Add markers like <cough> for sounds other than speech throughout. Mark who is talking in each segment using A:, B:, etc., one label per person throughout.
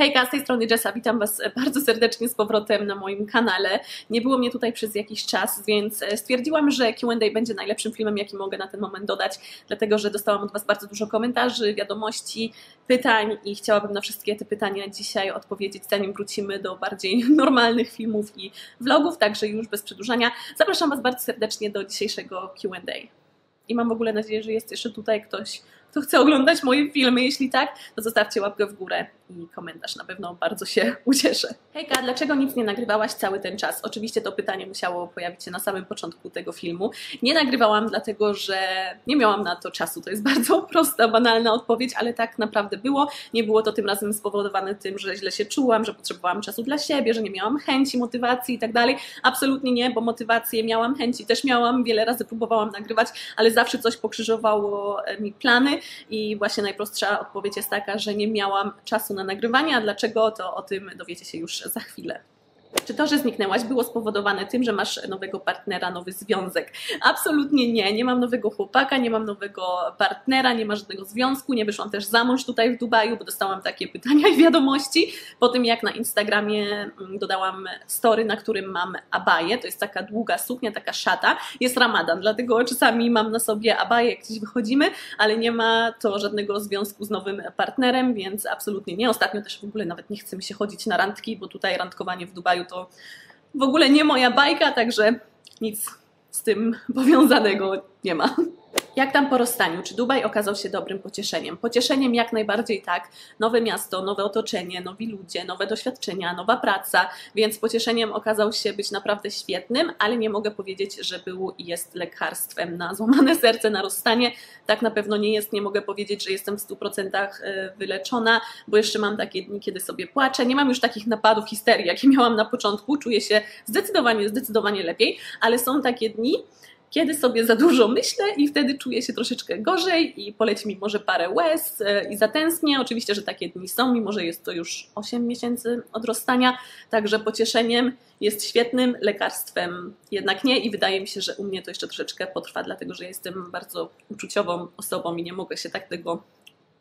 A: Hejka, z tej strony Jessa, witam Was bardzo serdecznie z powrotem na moim kanale. Nie było mnie tutaj przez jakiś czas, więc stwierdziłam, że Q&A będzie najlepszym filmem, jaki mogę na ten moment dodać, dlatego że dostałam od Was bardzo dużo komentarzy, wiadomości, pytań i chciałabym na wszystkie te pytania dzisiaj odpowiedzieć, zanim wrócimy do bardziej <laughs> normalnych filmów i vlogów, także już bez przedłużania. Zapraszam Was bardzo serdecznie do dzisiejszego Q&A. I mam w ogóle nadzieję, że jest jeszcze tutaj ktoś, kto chce oglądać moje filmy. Jeśli tak, to zostawcie łapkę w górę i komentarz. Na pewno bardzo się ucieszę. Hejka, dlaczego nic nie nagrywałaś cały ten czas? Oczywiście to pytanie musiało pojawić się na samym początku tego filmu. Nie nagrywałam dlatego, że nie miałam na to czasu. To jest <laughs> bardzo prosta, banalna odpowiedź, ale tak naprawdę było. Nie było to tym razem spowodowane tym, że źle się czułam, że potrzebowałam czasu dla siebie, że nie miałam chęci, motywacji i tak dalej. Absolutnie nie, bo motywację miałam, chęci też miałam. Wiele razy próbowałam nagrywać, ale zawsze coś pokrzyżowało mi plany i właśnie najprostsza odpowiedź jest taka, że nie miałam czasu na nagrywanie, a dlaczego to o tym dowiecie się już za chwilę. Czy to, że zniknęłaś, było spowodowane tym, że masz nowego partnera, nowy związek? Absolutnie nie. Nie mam nowego chłopaka, nie mam nowego partnera, nie ma żadnego związku. Nie wyszłam też za mąż tutaj w Dubaju, bo dostałam takie pytania i wiadomości. Po tym, jak na Instagramie mm, dodałam story, na którym mam abaję, to jest taka długa suknia, taka szata. Jest ramadan, dlatego czasami mam na sobie abaję, jak gdzieś wychodzimy, ale nie ma to żadnego związku z nowym partnerem, więc absolutnie nie. Ostatnio też w ogóle nawet nie chce mi się chodzić na randki, bo tutaj randkowanie w Dubaju to w ogóle nie moja bajka, także nic z tym powiązanego nie ma. Jak tam po rozstaniu? Czy Dubaj okazał się dobrym pocieszeniem? Pocieszeniem jak najbardziej tak. Nowe miasto, nowe otoczenie, nowi ludzie, nowe doświadczenia, nowa praca, więc pocieszeniem okazał się być naprawdę świetnym, ale nie mogę powiedzieć, że był i jest lekarstwem na złamane <laughs> serce, na rozstanie. Tak na pewno nie jest. Nie mogę powiedzieć, że jestem w 100% e, wyleczona, bo jeszcze mam takie dni, kiedy sobie płaczę. Nie mam już takich napadów histerii, jakie <laughs> miałam na początku. Czuję się zdecydowanie, zdecydowanie lepiej, ale są takie dni, kiedy sobie za dużo myślę i wtedy czuję się troszeczkę gorzej i poleci mi może parę łez e, i zatęsknię. Oczywiście, że takie dni są, mimo że jest to już 8 miesięcy od rozstania, także pocieszeniem jest świetnym lekarstwem, jednak nie i wydaje mi się, że u mnie to jeszcze troszeczkę potrwa, dlatego że jestem bardzo uczuciową osobą i nie mogę się tak tego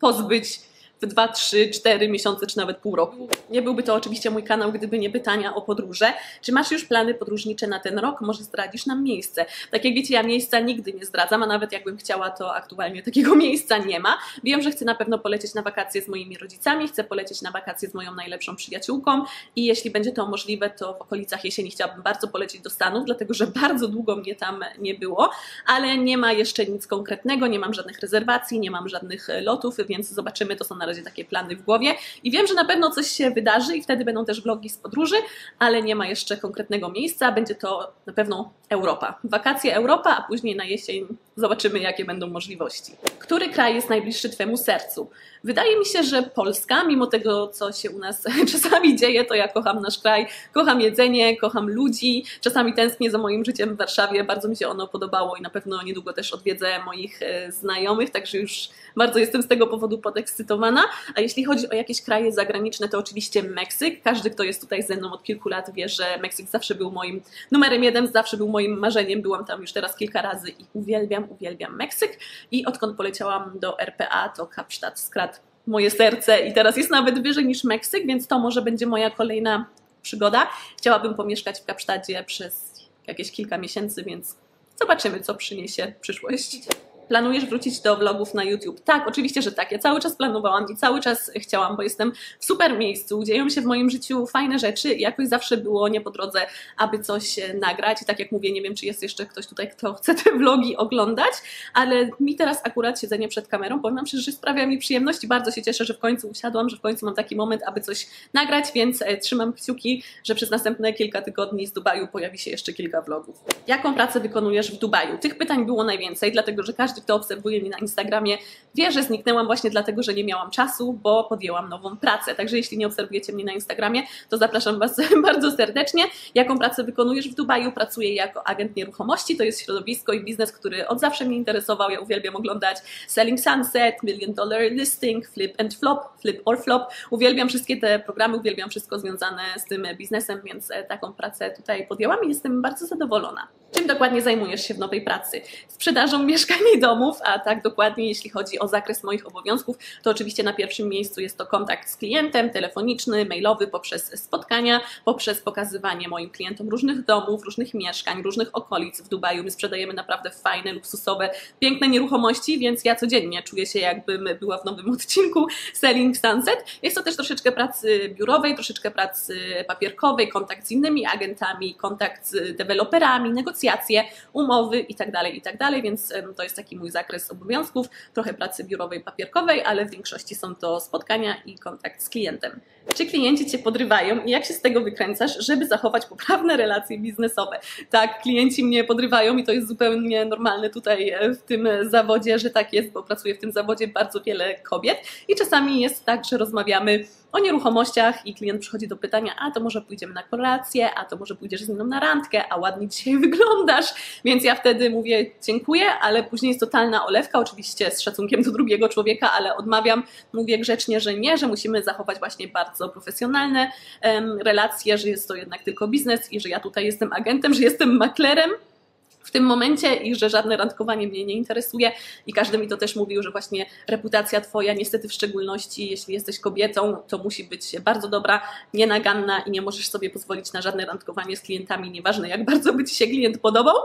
A: pozbyć w 2, 3, 4 miesiące czy nawet pół roku. Nie byłby to oczywiście mój kanał, gdyby nie pytania o podróże. Czy masz już plany podróżnicze na ten rok? Może zdradzisz nam miejsce? Tak jak wiecie, ja miejsca nigdy nie zdradzam, a nawet jakbym chciała, to aktualnie takiego <laughs> miejsca nie ma. Wiem, że chcę na pewno polecieć na wakacje z moimi rodzicami, chcę polecieć na wakacje z moją najlepszą przyjaciółką i jeśli będzie to możliwe, to w okolicach jesieni chciałabym bardzo polecieć do Stanów, dlatego że bardzo długo mnie tam nie było, ale nie ma jeszcze nic konkretnego, nie mam żadnych rezerwacji, nie mam żadnych lotów, więc zobaczymy, to są na razie takie plany w głowie i wiem, że na pewno coś się wydarzy i wtedy będą też vlogi z podróży, ale nie ma jeszcze konkretnego miejsca, będzie to na pewno Europa. Wakacje Europa, a później na jesień zobaczymy, jakie będą możliwości. Który kraj jest najbliższy Twemu sercu? Wydaje mi się, że Polska, mimo tego, co się u nas <laughs> czasami dzieje, to ja kocham nasz kraj, kocham jedzenie, kocham ludzi, czasami tęsknię za moim życiem w Warszawie, bardzo mi się ono podobało i na pewno niedługo też odwiedzę moich e, znajomych, także już bardzo jestem z tego powodu podekscytowana. A jeśli chodzi o jakieś kraje zagraniczne, to oczywiście Meksyk. Każdy, kto jest tutaj ze mną od kilku lat, wie, że Meksyk zawsze był moim numerem jeden, zawsze był moim marzeniem. Byłam tam już teraz kilka razy i uwielbiam, uwielbiam Meksyk. I odkąd poleciałam do RPA, to Kapsztad skradł moje serce i teraz jest nawet wyżej niż Meksyk, więc to może będzie moja kolejna przygoda. Chciałabym pomieszkać w Kapsztadzie przez jakieś kilka miesięcy, więc zobaczymy, co przyniesie przyszłość. Planujesz wrócić do vlogów na YouTube? Tak, oczywiście, że tak. Ja cały czas planowałam i cały czas chciałam, bo jestem w super miejscu. Dzieją się w moim życiu fajne rzeczy i jakoś zawsze było nie po drodze, aby coś nagrać. I tak jak mówię, nie wiem, czy jest jeszcze ktoś tutaj, kto <laughs> chce te vlogi oglądać, ale mi teraz akurat siedzenie przed kamerą, powiem szczerze, że sprawia mi przyjemność i bardzo się cieszę, że w końcu usiadłam, że w końcu mam taki moment, aby coś nagrać, więc e, trzymam kciuki, że przez następne kilka tygodni z Dubaju pojawi się jeszcze kilka vlogów. Jaką pracę wykonujesz w Dubaju? Tych pytań było najwięcej, dlatego że każdy każdy, kto obserwuje mnie na Instagramie, wie, że zniknęłam właśnie dlatego, że nie miałam czasu, bo podjęłam nową pracę. Także jeśli nie obserwujecie mnie na Instagramie, to zapraszam Was <laughs> bardzo serdecznie. Jaką pracę wykonujesz w Dubaju? Pracuję jako agent nieruchomości. To jest środowisko i biznes, który od zawsze mnie interesował. Ja uwielbiam oglądać Selling Sunset, Million Dollar Listing, Flip and Flop, Flip or Flop. Uwielbiam wszystkie te programy, uwielbiam wszystko związane z tym biznesem, więc e, taką pracę tutaj podjęłam i jestem bardzo zadowolona. Czym dokładnie zajmujesz się w nowej pracy? Sprzedażą mieszkań i domów, a tak dokładnie jeśli chodzi o zakres moich obowiązków, to oczywiście na pierwszym miejscu jest to kontakt z klientem, telefoniczny, mailowy, poprzez spotkania, poprzez pokazywanie moim klientom różnych domów, różnych mieszkań, różnych okolic w Dubaju. My sprzedajemy naprawdę fajne, luksusowe, piękne nieruchomości, więc ja codziennie czuję się jakbym była w nowym odcinku Selling Sunset. Jest to też troszeczkę pracy biurowej, troszeczkę pracy papierkowej, kontakt z innymi agentami, kontakt z deweloperami, negocjacje negocjacje, umowy itd., tak itd., tak więc to jest taki mój zakres obowiązków, trochę pracy biurowej, papierkowej, ale w większości są to spotkania i kontakt z klientem. Czy klienci Cię podrywają i jak się z tego wykręcasz, żeby zachować poprawne relacje biznesowe? Tak, klienci mnie podrywają i to jest zupełnie normalne tutaj e, w tym zawodzie, że tak jest, bo pracuję w tym zawodzie bardzo wiele kobiet i czasami jest tak, że rozmawiamy o nieruchomościach i klient przychodzi do pytania, a to może pójdziemy na kolację, a to może pójdziesz z mną na randkę, a ładnie dzisiaj <laughs> wyglądasz, więc ja wtedy mówię dziękuję, ale później jest totalna olewka, oczywiście z szacunkiem do drugiego człowieka, ale odmawiam, mówię grzecznie, że nie, że musimy zachować właśnie bardzo profesjonalne relacje, że jest to jednak tylko biznes i że ja tutaj jestem agentem, że jestem maklerem, w tym momencie i że żadne randkowanie mnie nie interesuje. I każdy mi to też mówił, że właśnie reputacja twoja, niestety w szczególności jeśli jesteś kobietą, to musi być bardzo dobra, nienaganna i nie możesz sobie pozwolić na żadne randkowanie z klientami, nieważne jak bardzo by ci się klient podobał,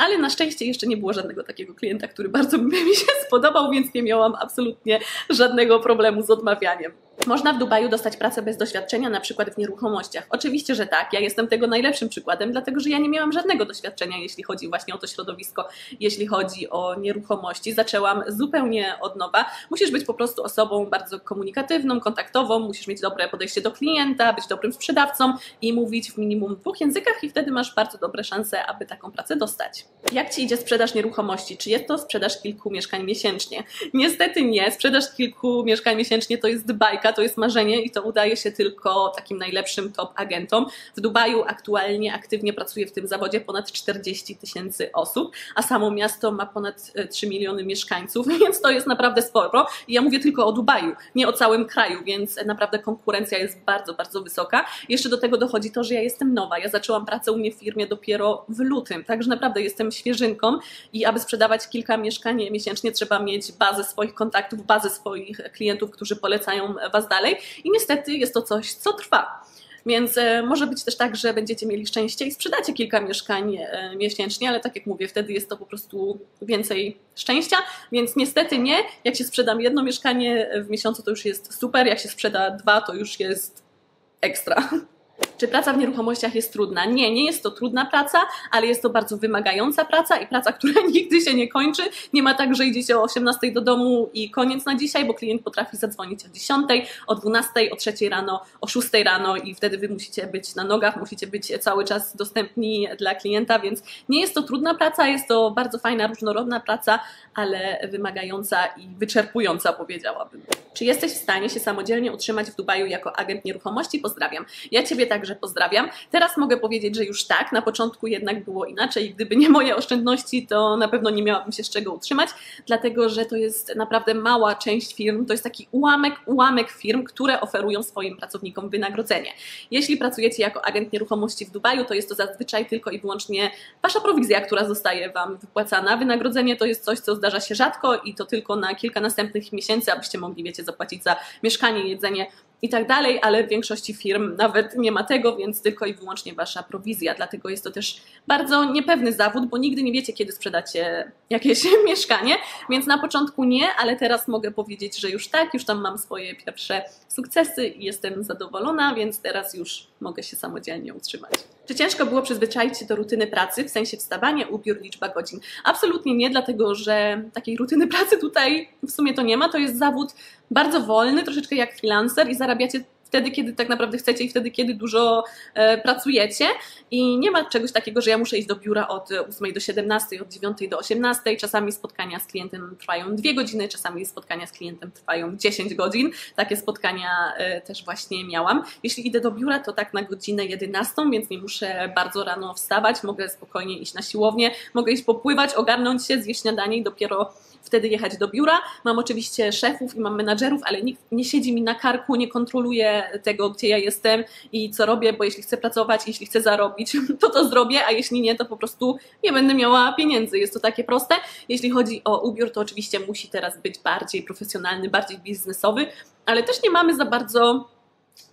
A: ale na szczęście jeszcze nie było żadnego takiego klienta, który bardzo by mi się <laughs> spodobał, więc nie miałam absolutnie żadnego problemu z odmawianiem. Można w Dubaju dostać pracę bez doświadczenia, na przykład w nieruchomościach. Oczywiście, że tak. Ja jestem tego najlepszym przykładem, dlatego że ja nie miałam żadnego doświadczenia, jeśli chodzi właśnie o to środowisko, jeśli chodzi o nieruchomości. Zaczęłam zupełnie od nowa. Musisz być po prostu osobą bardzo komunikatywną, kontaktową, musisz mieć dobre podejście do klienta, być dobrym sprzedawcą i mówić w minimum dwóch językach, i wtedy masz bardzo dobre szanse, aby taką pracę dostać. Jak ci idzie sprzedaż nieruchomości? Czy jest to sprzedaż kilku mieszkań miesięcznie? Niestety nie. Sprzedaż kilku mieszkań miesięcznie to jest bajka to jest marzenie i to udaje się tylko takim najlepszym top agentom. W Dubaju aktualnie aktywnie pracuje w tym zawodzie ponad 40 tysięcy osób, a samo miasto ma ponad 3 e, miliony mieszkańców, <laughs> więc to jest naprawdę sporo. I ja mówię tylko o Dubaju, nie o całym kraju, więc naprawdę konkurencja jest bardzo, bardzo wysoka. Jeszcze do tego dochodzi to, że ja jestem nowa. Ja zaczęłam pracę u mnie w firmie dopiero w lutym, także naprawdę jestem świeżynką i aby sprzedawać kilka mieszkań miesięcznie trzeba mieć bazę swoich kontaktów, bazę swoich klientów, którzy polecają Was Was dalej i niestety jest to coś, co trwa. Więc e, może być też tak, że będziecie mieli szczęście i sprzedacie kilka mieszkań e, miesięcznie, ale tak jak mówię, wtedy jest to po prostu więcej szczęścia, więc niestety nie. Jak się sprzedam jedno mieszkanie w miesiącu, to już jest super, jak się sprzeda dwa, to już jest ekstra. Czy praca w nieruchomościach jest trudna? Nie, nie jest to trudna praca, ale jest to bardzo wymagająca praca i praca, <laughs> która nigdy się nie kończy. Nie ma tak, że idziecie o 18 do domu i koniec na dzisiaj, bo klient potrafi zadzwonić o 10, o 12, o 3 rano, o 6 rano i wtedy wy musicie być na nogach, musicie być cały czas dostępni dla klienta, więc nie jest to trudna praca, jest to bardzo fajna, różnorodna praca, ale wymagająca i wyczerpująca, powiedziałabym. Czy jesteś w stanie się samodzielnie utrzymać w Dubaju jako agent nieruchomości? Pozdrawiam. Ja Ciebie także pozdrawiam. Teraz mogę powiedzieć, że już tak. Na początku jednak było inaczej. Gdyby nie moje oszczędności, to na pewno nie miałabym się z czego utrzymać, dlatego że to jest naprawdę mała część firm. To jest taki ułamek, ułamek firm, które oferują swoim pracownikom wynagrodzenie. Jeśli pracujecie jako agent nieruchomości w Dubaju, to jest to zazwyczaj tylko i wyłącznie Wasza prowizja, która zostaje Wam wypłacana. Wynagrodzenie to jest coś, co zdarza się rzadko i to tylko na kilka następnych miesięcy, abyście mogli, wiecie, zapłacić za mieszkanie, jedzenie i tak dalej, ale w większości firm nawet nie ma tego, więc tylko i wyłącznie wasza prowizja. Dlatego jest to też bardzo niepewny zawód, bo nigdy nie wiecie, kiedy sprzedacie jakieś <laughs> mieszkanie, więc na początku nie, ale teraz mogę powiedzieć, że już tak, już tam mam swoje pierwsze sukcesy i jestem zadowolona, więc teraz już mogę się samodzielnie utrzymać. Czy ciężko było przyzwyczaić się do rutyny pracy, w sensie wstawanie, ubiór, liczba godzin? Absolutnie nie, dlatego że takiej rutyny pracy tutaj w sumie to nie ma. To jest zawód bardzo wolny, troszeczkę jak freelancer i zarabiacie wtedy, kiedy tak naprawdę chcecie i wtedy, kiedy dużo e, pracujecie. I nie ma czegoś takiego, że ja muszę iść do biura od 8 do 17, od 9 do 18. Czasami spotkania z klientem trwają 2 godziny, czasami spotkania z klientem trwają 10 godzin. Takie spotkania e, też właśnie miałam. Jeśli idę do biura, to tak na godzinę 11, więc nie muszę bardzo rano wstawać, mogę spokojnie iść na siłownię, mogę iść popływać, ogarnąć się, zjeść śniadanie i dopiero wtedy jechać do biura. Mam oczywiście szefów i mam menadżerów, ale nikt nie siedzi mi na karku, nie kontroluje tego, gdzie ja jestem i co robię, bo jeśli chcę pracować, jeśli chcę zarobić, <laughs> to to zrobię, a jeśli nie, to po prostu nie będę miała pieniędzy. Jest to takie proste. Jeśli chodzi o ubiór, to oczywiście musi teraz być bardziej profesjonalny, bardziej biznesowy, ale też nie mamy za bardzo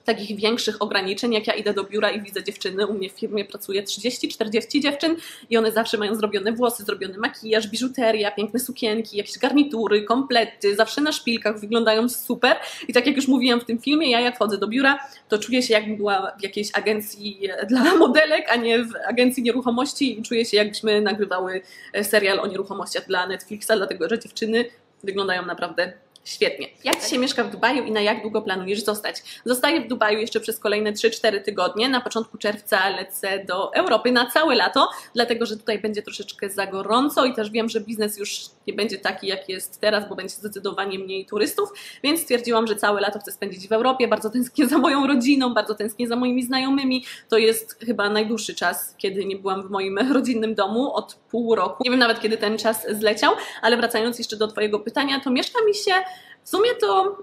A: takich większych ograniczeń, jak ja idę do biura i widzę dziewczyny, u mnie w firmie pracuje 30-40 dziewczyn i one zawsze mają zrobione włosy, zrobiony makijaż, biżuteria, piękne sukienki, jakieś garnitury, komplety, zawsze na szpilkach wyglądają super. I tak jak już mówiłam w tym filmie, ja jak wchodzę do biura, to czuję się jakbym była w jakiejś agencji dla <laughs> modelek, a nie w agencji nieruchomości i czuję się jakbyśmy nagrywały serial o nieruchomościach dla Netflixa, dlatego że dziewczyny wyglądają naprawdę Świetnie. Jak Ci się mieszka w Dubaju i na jak długo planujesz zostać? Zostaję w Dubaju jeszcze przez kolejne 3-4 tygodnie. Na początku czerwca lecę do Europy na całe lato, dlatego że tutaj będzie troszeczkę za gorąco i też wiem, że biznes już nie będzie taki, jak jest teraz, bo będzie zdecydowanie mniej turystów, więc stwierdziłam, że całe lato chcę spędzić w Europie. Bardzo tęsknię za moją rodziną, bardzo tęsknię za moimi znajomymi. To jest chyba najdłuższy czas, kiedy nie byłam w moim <laughs> rodzinnym domu od pół roku. Nie wiem nawet, kiedy ten czas zleciał, ale wracając jeszcze do Twojego pytania, to mieszka mi się w sumie to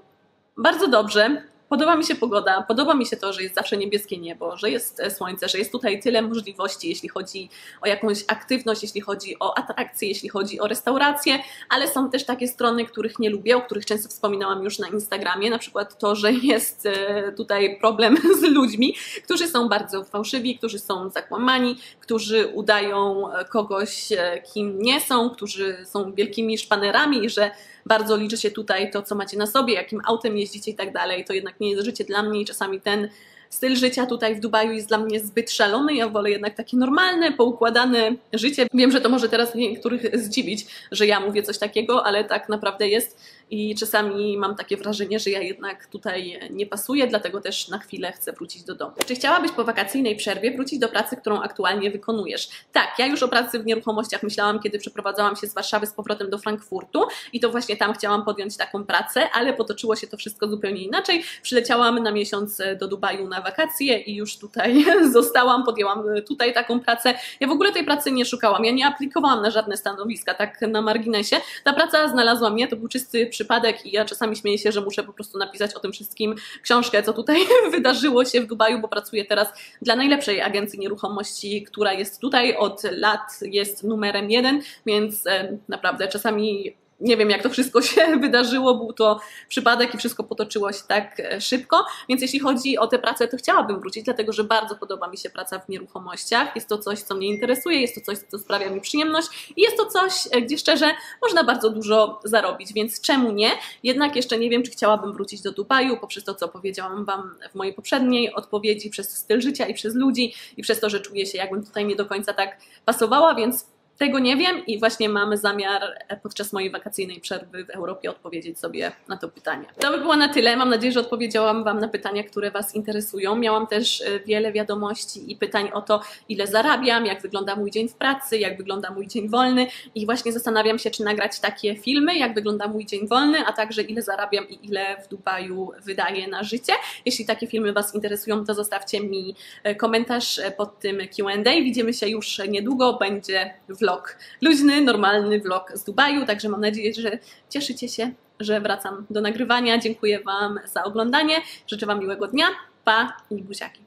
A: bardzo dobrze. Podoba mi się pogoda, podoba mi się to, że jest zawsze niebieskie niebo, że jest e, słońce, że jest tutaj tyle możliwości, jeśli chodzi o jakąś aktywność, jeśli chodzi o atrakcje, jeśli chodzi o restauracje, ale są też takie strony, których nie lubię, o których często wspominałam już na Instagramie, na przykład to, że jest e, tutaj problem <laughs> z ludźmi, którzy są bardzo fałszywi, którzy są zakłamani, którzy udają e, kogoś, kim nie są, którzy są wielkimi szpanerami, że bardzo liczy się tutaj to, co macie na sobie, jakim autem jeździcie i tak dalej. To jednak nie jest życie dla mnie i czasami ten styl życia tutaj w Dubaju jest dla mnie zbyt szalony. Ja wolę jednak takie normalne, poukładane życie. Wiem, że to może teraz niektórych zdziwić, że ja mówię coś takiego, ale tak naprawdę jest i czasami mam takie wrażenie, że ja jednak tutaj nie pasuję, dlatego też na chwilę chcę wrócić do domu. Czy chciałabyś po wakacyjnej przerwie wrócić do pracy, którą aktualnie wykonujesz? Tak, ja już o pracy w nieruchomościach myślałam, kiedy przeprowadzałam się z Warszawy z powrotem do Frankfurtu i to właśnie tam chciałam podjąć taką pracę, ale potoczyło się to wszystko zupełnie inaczej. Przyleciałam na miesiąc do Dubaju na wakacje i już tutaj <laughs> zostałam, podjęłam tutaj taką pracę. Ja w ogóle tej pracy nie szukałam, ja nie aplikowałam na żadne stanowiska, tak na marginesie. Ta praca znalazła mnie, to był czysty przypadek i ja czasami śmieję się, że muszę po prostu napisać o tym wszystkim książkę, co tutaj <laughs> wydarzyło się w Dubaju, bo pracuję teraz dla najlepszej agencji nieruchomości, która jest tutaj od lat, jest numerem jeden, więc naprawdę czasami nie wiem, jak to wszystko się <laughs> wydarzyło, był to przypadek i wszystko potoczyło się tak e, szybko. Więc jeśli chodzi o tę pracę, to chciałabym wrócić, dlatego że bardzo podoba mi się praca w nieruchomościach. Jest to coś, co mnie interesuje, jest to coś, co sprawia mi przyjemność i jest to coś, e, gdzie szczerze można bardzo dużo zarobić, więc czemu nie? Jednak jeszcze nie wiem, czy chciałabym wrócić do Dubaju poprzez to, co powiedziałam Wam w mojej poprzedniej odpowiedzi, przez styl życia i przez ludzi i przez to, że czuję się, jakbym tutaj nie do końca tak pasowała, więc tego nie wiem i właśnie mamy zamiar podczas mojej wakacyjnej przerwy w Europie odpowiedzieć sobie na to pytanie. To by było na tyle. Mam nadzieję, że odpowiedziałam Wam na pytania, które Was interesują. Miałam też e, wiele wiadomości i pytań o to, ile zarabiam, jak wygląda mój dzień w pracy, jak wygląda mój dzień wolny i właśnie zastanawiam się, czy nagrać takie filmy, jak wygląda mój dzień wolny, a także ile zarabiam i ile w Dubaju wydaję na życie. Jeśli takie filmy Was interesują, to zostawcie mi e, komentarz e, pod tym Q&A. Widzimy się już niedługo, będzie w vlog. Luźny, normalny vlog z Dubaju, także mam nadzieję, że cieszycie się, że wracam do nagrywania. Dziękuję Wam za oglądanie. Życzę Wam miłego dnia. Pa i buziaki.